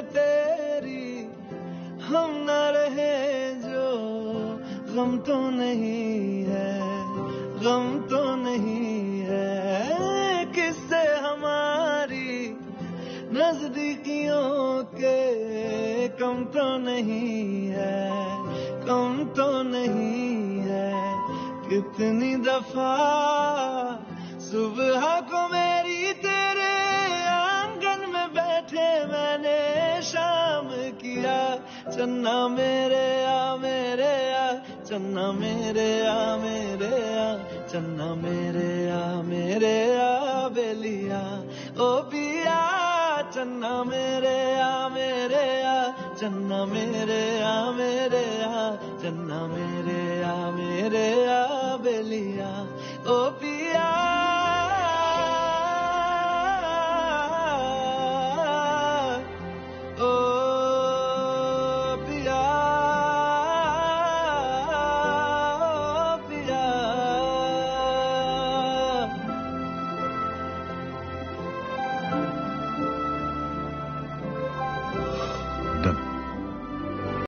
तेरी, हम न रहे जो, गम तो नहीं है, गम तो नहीं है। किससे हमारी नजदीकियों के, कम तो नहीं है, कम तो नहीं है। कितनी दफ़ा सुबह को मैं चन्ना मेरे आ मेरे आ चन्ना मेरे आ मेरे आ चन्ना मेरे आ मेरे आ बेलिया ओ पिया चन्ना मेरे आ मेरे आ चन्ना मेरे आ मेरे आ चन्ना मेरे आ मेरे आ बेलिया ओ पिया